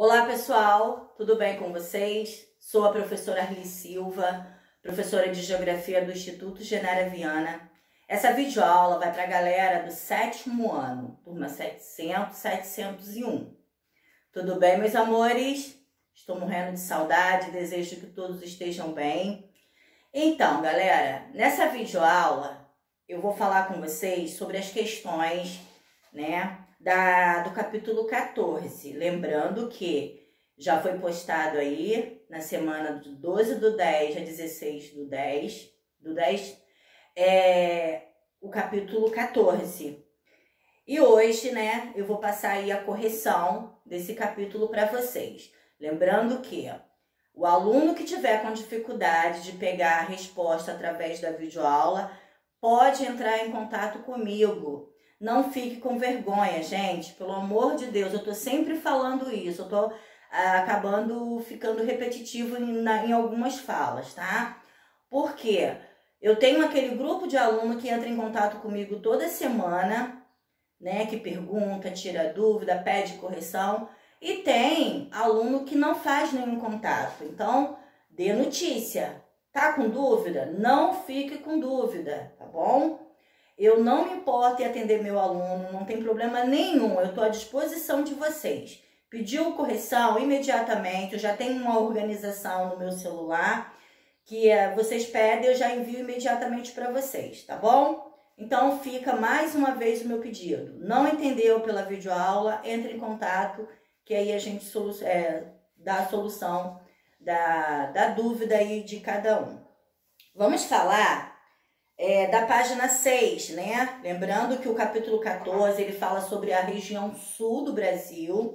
Olá pessoal, tudo bem com vocês? Sou a professora Arli Silva, professora de Geografia do Instituto Genara Viana. Essa videoaula vai para a galera do sétimo ano, turma 700, 701. Tudo bem, meus amores? Estou morrendo de saudade, desejo que todos estejam bem. Então, galera, nessa videoaula eu vou falar com vocês sobre as questões, né, da, do capítulo 14. Lembrando que já foi postado aí na semana do 12 do 10 a 16 do 10, do 10, é, o capítulo 14. E hoje, né, eu vou passar aí a correção desse capítulo para vocês. Lembrando que o aluno que tiver com dificuldade de pegar a resposta através da videoaula pode entrar em contato comigo não fique com vergonha, gente. Pelo amor de Deus, eu tô sempre falando isso. Eu tô ah, acabando ficando repetitivo em, na, em algumas falas, tá? Por quê? Eu tenho aquele grupo de aluno que entra em contato comigo toda semana, né? Que pergunta, tira dúvida, pede correção. E tem aluno que não faz nenhum contato. Então, dê notícia. Tá com dúvida? Não fique com dúvida, tá bom? Eu não me importo em atender meu aluno, não tem problema nenhum, eu estou à disposição de vocês. Pediu correção imediatamente, eu já tenho uma organização no meu celular que é, vocês pedem, eu já envio imediatamente para vocês, tá bom? Então fica mais uma vez o meu pedido. Não entendeu pela videoaula, entre em contato, que aí a gente é, dá a solução da, da dúvida aí de cada um. Vamos falar é, da página 6, né? Lembrando que o capítulo 14 ele fala sobre a região sul do Brasil,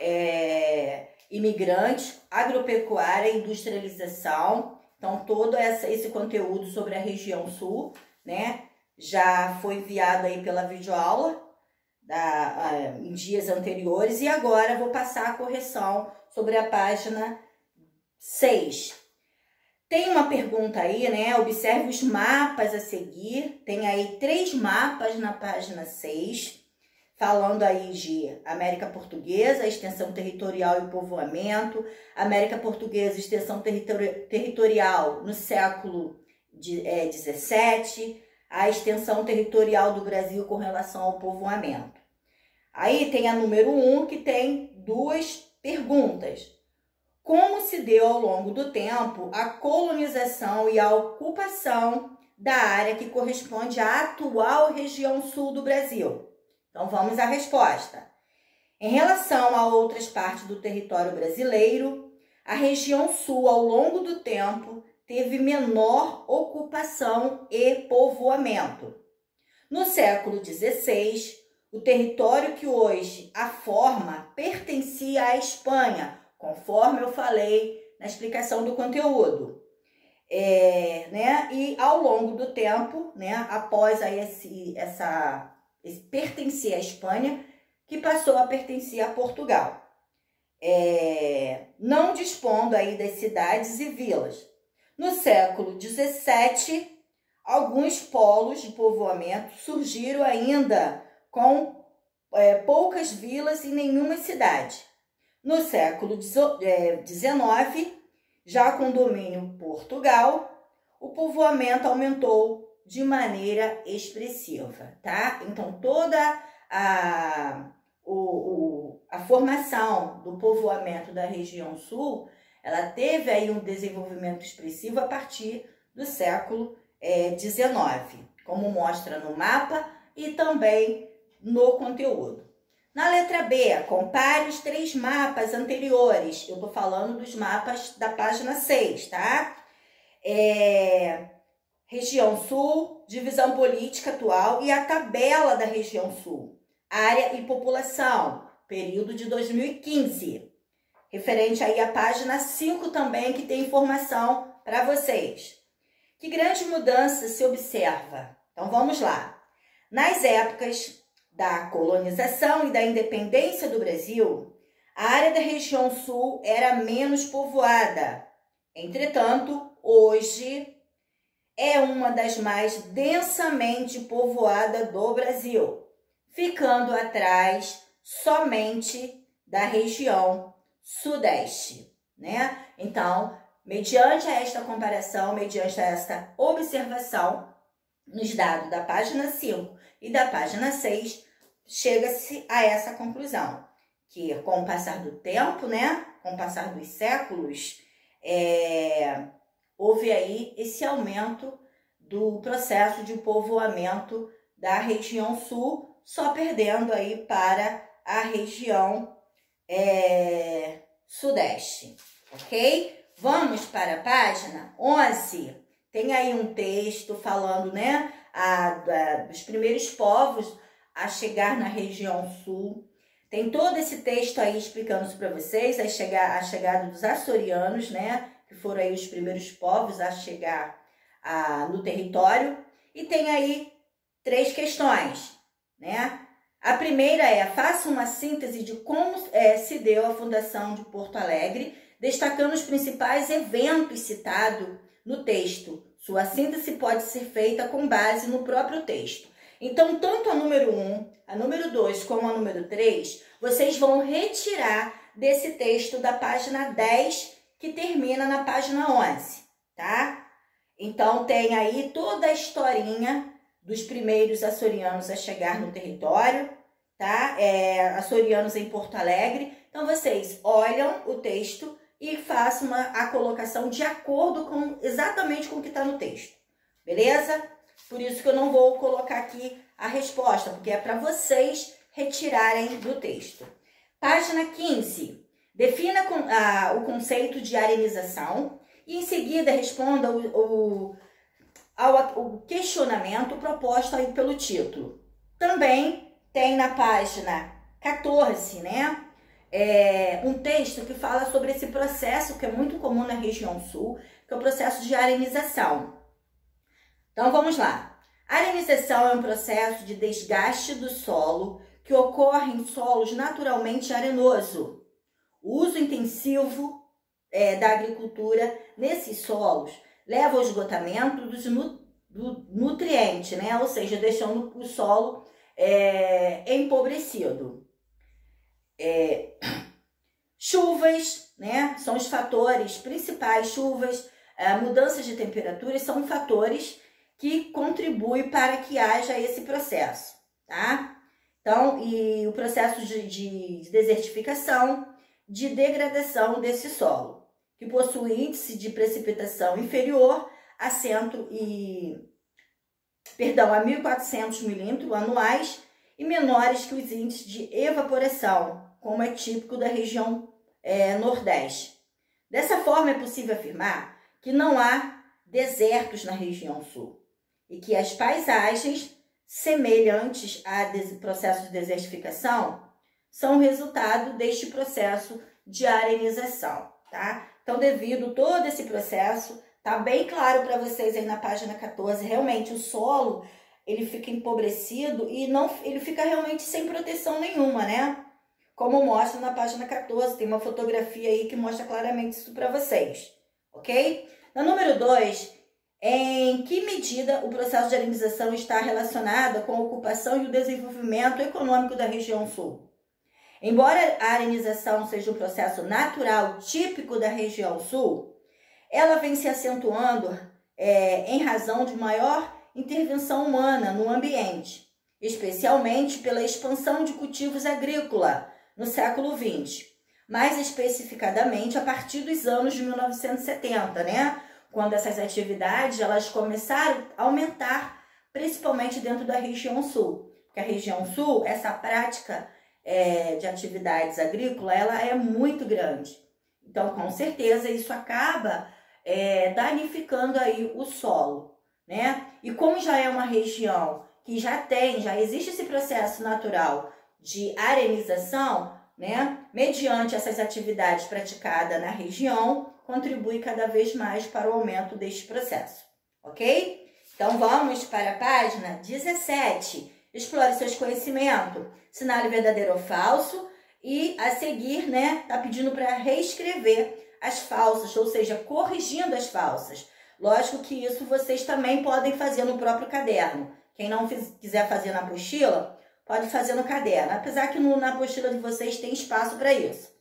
é, imigrantes, agropecuária, industrialização. Então, todo essa, esse conteúdo sobre a região sul, né? Já foi enviado aí pela videoaula da, em dias anteriores e agora vou passar a correção sobre a página 6. Tem uma pergunta aí, né? Observe os mapas a seguir. Tem aí três mapas na página 6, falando aí de América Portuguesa, extensão territorial e povoamento, América Portuguesa, extensão territori territorial no século XVII, é, a extensão territorial do Brasil com relação ao povoamento. Aí tem a número 1, um, que tem duas perguntas como se deu ao longo do tempo a colonização e a ocupação da área que corresponde à atual região sul do Brasil. Então vamos à resposta. Em relação a outras partes do território brasileiro, a região sul, ao longo do tempo, teve menor ocupação e povoamento. No século XVI, o território que hoje a forma pertencia à Espanha, conforme eu falei na explicação do conteúdo. É, né? E ao longo do tempo, né, após aí esse, essa, esse pertencer à Espanha, que passou a pertencer a Portugal. É, não dispondo aí das cidades e vilas. No século XVII, alguns polos de povoamento surgiram ainda com é, poucas vilas e nenhuma cidade. No século XIX, é, já com domínio Portugal, o povoamento aumentou de maneira expressiva, tá? Então, toda a, o, o, a formação do povoamento da região sul, ela teve aí um desenvolvimento expressivo a partir do século XIX, é, como mostra no mapa e também no conteúdo. Na letra B, compare os três mapas anteriores. Eu tô falando dos mapas da página 6, tá? É, região Sul, divisão política atual e a tabela da região Sul. Área e população, período de 2015. Referente aí à página 5 também, que tem informação para vocês. Que grande mudança se observa? Então vamos lá. Nas épocas da colonização e da independência do Brasil, a área da região sul era menos povoada. Entretanto, hoje é uma das mais densamente povoadas do Brasil, ficando atrás somente da região sudeste, né? Então, mediante esta comparação, mediante esta observação, nos dados da página 5 e da página 6, chega-se a essa conclusão, que com o passar do tempo, né, com o passar dos séculos, é, houve aí esse aumento do processo de povoamento da região sul, só perdendo aí para a região é, sudeste, ok? Vamos para a página 11. Tem aí um texto falando, né, a, a, dos primeiros povos a chegar na região sul. Tem todo esse texto aí explicando isso para vocês, a, chegar, a chegada dos açorianos, né, que foram aí os primeiros povos a chegar a, no território. E tem aí três questões, né? A primeira é: faça uma síntese de como é, se deu a fundação de Porto Alegre, destacando os principais eventos citados no texto. Sua síntese pode ser feita com base no próprio texto. Então, tanto a número 1, a número 2 como a número 3, vocês vão retirar desse texto da página 10, que termina na página 11, tá? Então, tem aí toda a historinha dos primeiros açorianos a chegar no território, tá? É, açorianos em Porto Alegre. Então, vocês olham o texto e façam uma, a colocação de acordo com exatamente com o que está no texto, beleza? Por isso que eu não vou colocar aqui a resposta, porque é para vocês retirarem do texto. Página 15. Defina a, o conceito de arenização e em seguida responda o, o ao o questionamento proposto aí pelo título. Também tem na página 14, né? É, um texto que fala sobre esse processo que é muito comum na região sul, que é o processo de arenização. Então vamos lá. Arenização é um processo de desgaste do solo que ocorre em solos naturalmente arenoso. O uso intensivo é, da agricultura nesses solos leva ao esgotamento dos nu, do nutriente, né? Ou seja, deixando o solo é, empobrecido. É, chuvas, né? São os fatores principais, chuvas, é, mudanças de temperatura são fatores que contribuem para que haja esse processo, tá? Então, e o processo de, de desertificação, de degradação desse solo que possui índice de precipitação inferior a cento e perdão, a 1.400 milímetros anuais e menores que os índices de evaporação, como é típico da região é, Nordeste. Dessa forma, é possível afirmar que não há desertos na região Sul e que as paisagens semelhantes a processo de desertificação são resultado deste processo de arenização, tá? Então, devido todo esse processo, tá bem claro para vocês aí na página 14, realmente o solo ele fica empobrecido e não ele fica realmente sem proteção nenhuma, né? Como mostra na página 14, tem uma fotografia aí que mostra claramente isso para vocês, ok? Na número 2, em que medida o processo de arenização está relacionado com a ocupação e o desenvolvimento econômico da região sul? Embora a arenização seja um processo natural típico da região sul, ela vem se acentuando é, em razão de maior intervenção humana no ambiente, especialmente pela expansão de cultivos agrícolas no século XX, mais especificadamente a partir dos anos de 1970, né? Quando essas atividades elas começaram a aumentar, principalmente dentro da região sul. Porque a região sul, essa prática é, de atividades agrícolas, ela é muito grande. Então, com certeza, isso acaba é, danificando aí o solo, né? E como já é uma região que já tem, já existe esse processo natural de arenização, né? Mediante essas atividades praticadas na região, contribui cada vez mais para o aumento deste processo, ok? Então vamos para a página 17 explore seus conhecimentos, sinale verdadeiro ou falso e a seguir, né, tá pedindo para reescrever as falsas, ou seja, corrigindo as falsas. Lógico que isso vocês também podem fazer no próprio caderno. Quem não fiz, quiser fazer na apostila, pode fazer no caderno, apesar que no, na apostila de vocês tem espaço para isso.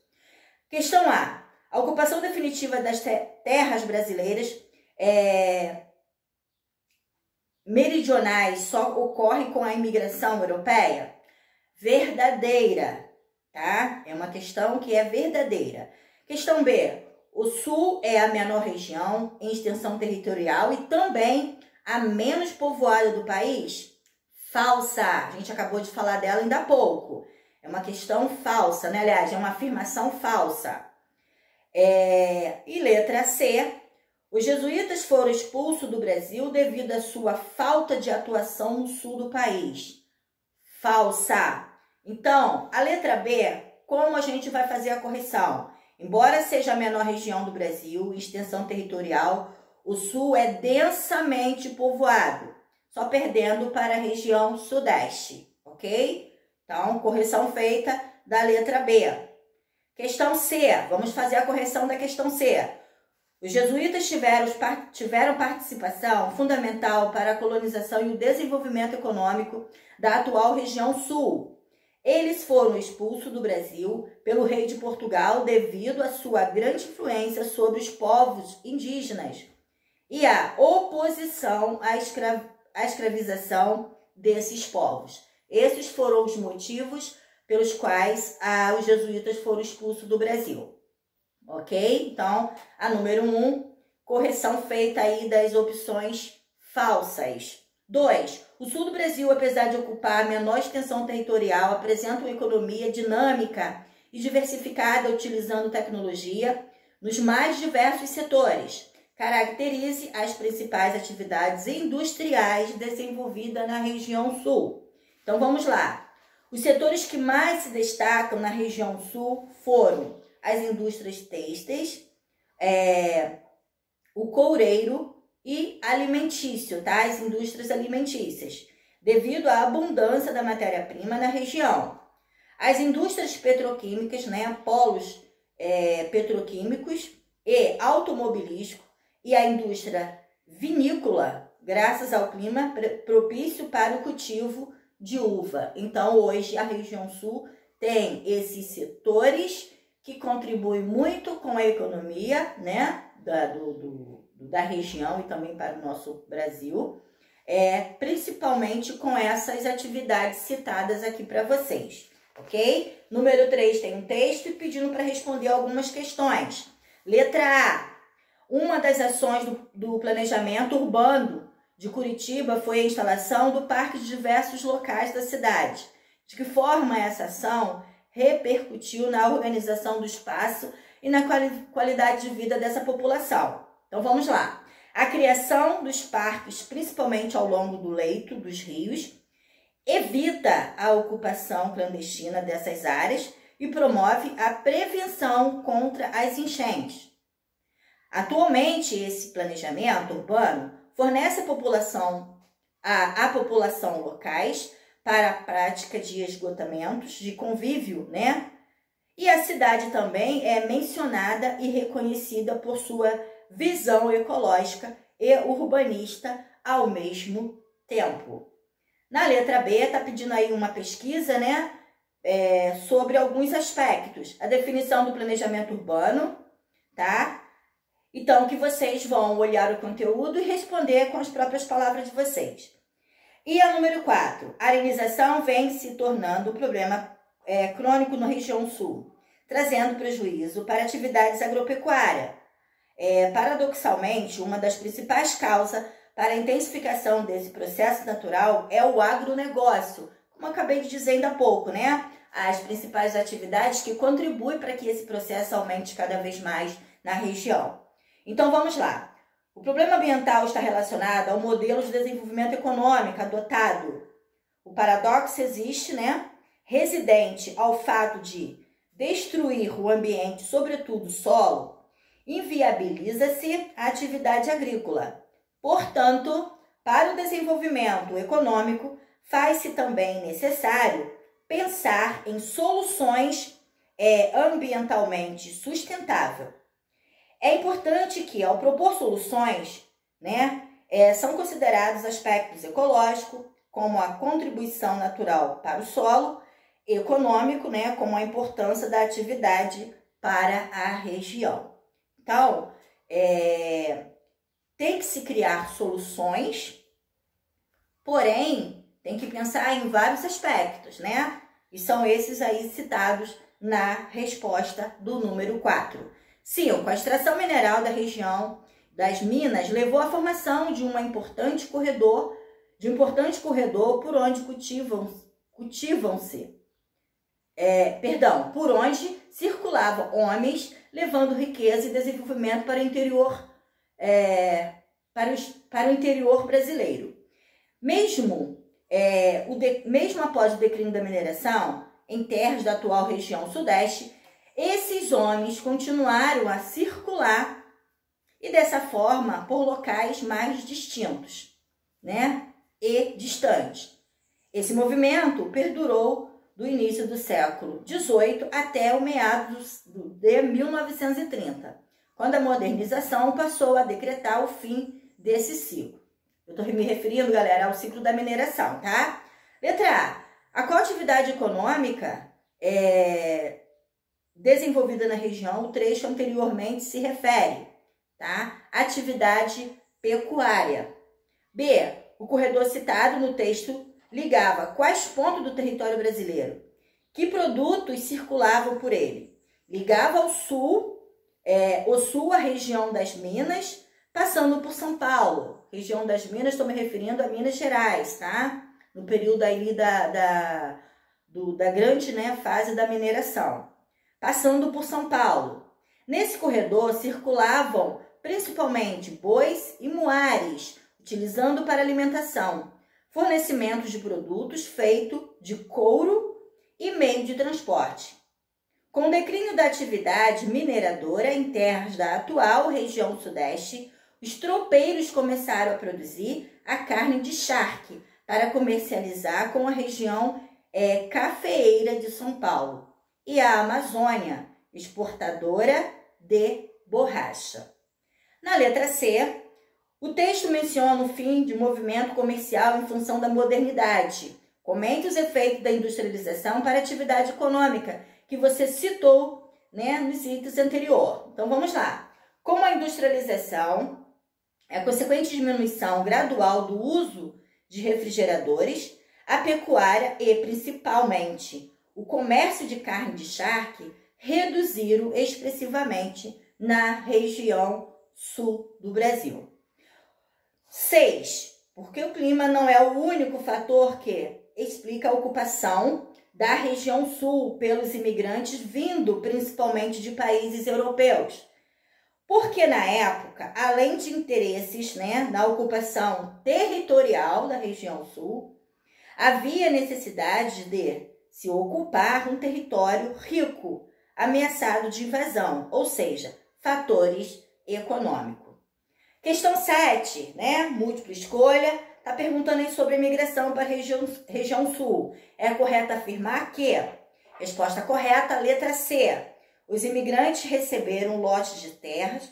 Questão A. A ocupação definitiva das terras brasileiras é, meridionais só ocorre com a imigração europeia? Verdadeira, tá? É uma questão que é verdadeira. Questão B. O Sul é a menor região em extensão territorial e também a menos povoada do país? Falsa. A gente acabou de falar dela ainda há pouco. É uma questão falsa, né? Aliás, é uma afirmação falsa. É... E letra C. Os jesuítas foram expulsos do Brasil devido à sua falta de atuação no sul do país. Falsa. Então, a letra B, como a gente vai fazer a correção? Embora seja a menor região do Brasil, extensão territorial, o sul é densamente povoado, só perdendo para a região sudeste, ok? Então, correção feita da letra B. Questão C, vamos fazer a correção da questão C. Os jesuítas tiveram, tiveram participação fundamental para a colonização e o desenvolvimento econômico da atual região sul, eles foram expulsos do Brasil pelo rei de Portugal devido à sua grande influência sobre os povos indígenas e à oposição à, escra à escravização desses povos. Esses foram os motivos pelos quais ah, os jesuítas foram expulsos do Brasil. Ok? Então, a número 1, um, correção feita aí das opções falsas. 2. O sul do Brasil, apesar de ocupar a menor extensão territorial, apresenta uma economia dinâmica e diversificada utilizando tecnologia nos mais diversos setores. Caracterize as principais atividades industriais desenvolvidas na região sul. Então vamos lá. Os setores que mais se destacam na região sul foram as indústrias têxteis, é, o coureiro, e alimentício, tá? As indústrias alimentícias, devido à abundância da matéria-prima na região. As indústrias petroquímicas, né, polos é, petroquímicos e automobilístico e a indústria vinícola, graças ao clima propício para o cultivo de uva. Então, hoje a região sul tem esses setores que contribuem muito com a economia, né, da, do, do da região e também para o nosso Brasil, é, principalmente com essas atividades citadas aqui para vocês, ok? Número 3 tem um texto e pedindo para responder algumas questões. Letra A. Uma das ações do, do planejamento urbano de Curitiba foi a instalação do parque de diversos locais da cidade. De que forma essa ação repercutiu na organização do espaço e na quali qualidade de vida dessa população? Então vamos lá. A criação dos parques, principalmente ao longo do leito dos rios, evita a ocupação clandestina dessas áreas e promove a prevenção contra as enchentes. Atualmente, esse planejamento urbano fornece a população população locais para a prática de esgotamentos, de convívio, né? E a cidade também é mencionada e reconhecida por sua visão ecológica e urbanista ao mesmo tempo. Na letra B, está pedindo aí uma pesquisa, né? É, sobre alguns aspectos. A definição do planejamento urbano, tá? Então, que vocês vão olhar o conteúdo e responder com as próprias palavras de vocês. E a número 4, a arenização vem se tornando um problema é, crônico na região sul, trazendo prejuízo para atividades agropecuárias, é, paradoxalmente, uma das principais causas para a intensificação desse processo natural é o agronegócio, como acabei de dizer ainda há pouco, né? As principais atividades que contribuem para que esse processo aumente cada vez mais na região. Então vamos lá. O problema ambiental está relacionado ao modelo de desenvolvimento econômico adotado. O paradoxo existe, né? Residente ao fato de destruir o ambiente, sobretudo o solo, inviabiliza-se a atividade agrícola. Portanto, para o desenvolvimento econômico, faz-se também necessário pensar em soluções é, ambientalmente sustentáveis. É importante que, ao propor soluções, né, é, são considerados aspectos ecológicos, como a contribuição natural para o solo, econômico, né, como a importância da atividade para a região. Então, é, tem que se criar soluções, porém, tem que pensar em vários aspectos, né? E são esses aí citados na resposta do número 4. 5. A extração mineral da região das minas levou à formação de uma importante corredor, de um importante corredor por onde cultivam, cultivam-se, é, perdão, por onde circulavam homens levando riqueza e desenvolvimento para o interior, é, para, os, para o interior brasileiro. Mesmo, é, o de, mesmo após o declínio da mineração, em terras da atual região sudeste, esses homens continuaram a circular e dessa forma por locais mais distintos, né? E distantes. Esse movimento perdurou do início do século XVIII até o meados de 1930, quando a modernização passou a decretar o fim desse ciclo. Eu estou me referindo, galera, ao ciclo da mineração, tá? Letra A. A qual atividade econômica é, desenvolvida na região, o trecho anteriormente se refere, tá? Atividade pecuária. B. O corredor citado no texto ligava quais pontos do território brasileiro? Que produtos circulavam por ele? Ligava ao sul, é, o sul, a região das Minas, passando por São Paulo. Região das Minas, estou me referindo a Minas Gerais, tá? No período aí da, da, do, da grande né, fase da mineração. Passando por São Paulo. Nesse corredor circulavam principalmente bois e muares, utilizando para alimentação fornecimento de produtos feito de couro e meio de transporte. Com o declínio da atividade mineradora em terras da atual região sudeste, os tropeiros começaram a produzir a carne de charque para comercializar com a região é, cafeeira de São Paulo e a Amazônia, exportadora de borracha. Na letra C, o texto menciona o fim de movimento comercial em função da modernidade. Comente os efeitos da industrialização para a atividade econômica que você citou né, nos itens anterior. Então vamos lá. Com a industrialização, a consequente diminuição gradual do uso de refrigeradores, a pecuária e, principalmente, o comércio de carne de charque reduziram expressivamente na região sul do Brasil. 6. Porque o clima não é o único fator que explica a ocupação da região sul pelos imigrantes vindo principalmente de países europeus. Porque na época, além de interesses né, na ocupação territorial da região sul, havia necessidade de se ocupar um território rico, ameaçado de invasão, ou seja, fatores econômicos. Questão 7, né? Múltipla escolha. Está perguntando aí sobre a imigração para a região, região sul. É correto afirmar que? Resposta correta, letra C. Os imigrantes receberam lotes de terras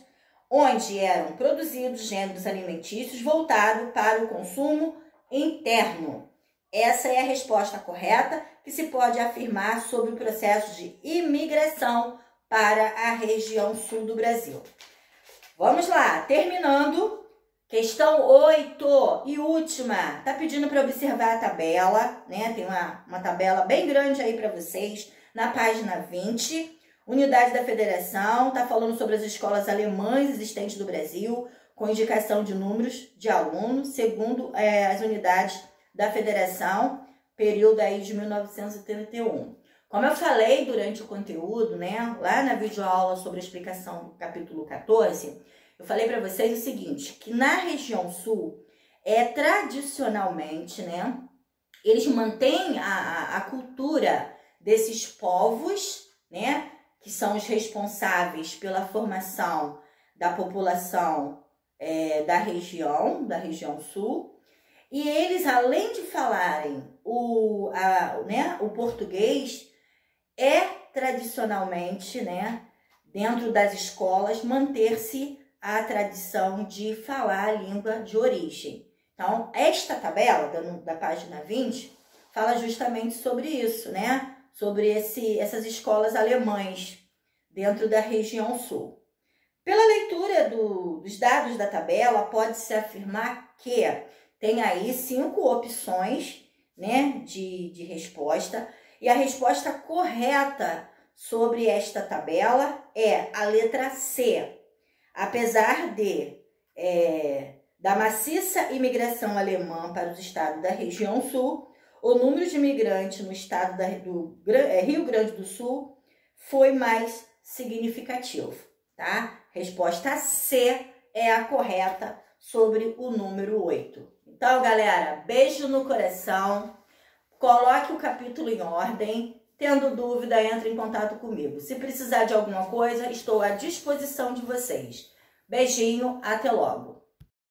onde eram produzidos gêneros alimentícios voltados para o consumo interno. Essa é a resposta correta que se pode afirmar sobre o processo de imigração para a região sul do Brasil. Vamos lá, terminando. Questão 8 e última. Tá pedindo para observar a tabela, né? Tem uma, uma tabela bem grande aí para vocês na página 20. Unidade da Federação, tá falando sobre as escolas alemãs existentes do Brasil, com indicação de números de alunos, segundo é, as unidades da Federação, período aí de 1931. Como eu falei durante o conteúdo, né, lá na videoaula sobre a explicação capítulo 14, eu falei para vocês o seguinte, que na região sul, é tradicionalmente, né, eles mantêm a, a, a cultura desses povos, né, que são os responsáveis pela formação da população é, da região, da região sul, e eles, além de falarem o, a, né, o português, é tradicionalmente, né, dentro das escolas, manter-se a tradição de falar a língua de origem. Então, esta tabela da, da página 20 fala justamente sobre isso, né? Sobre esse, essas escolas alemães dentro da região sul. Pela leitura do, dos dados da tabela, pode-se afirmar que tem aí cinco opções né, de, de resposta, e a resposta correta sobre esta tabela é a letra C. Apesar de é, da maciça imigração alemã para os estados da região sul, o número de imigrantes no estado da, do é, Rio Grande do Sul foi mais significativo, tá? Resposta C é a correta sobre o número 8. Então, galera, beijo no coração. Coloque o capítulo em ordem. Tendo dúvida, entre em contato comigo. Se precisar de alguma coisa, estou à disposição de vocês. Beijinho, até logo.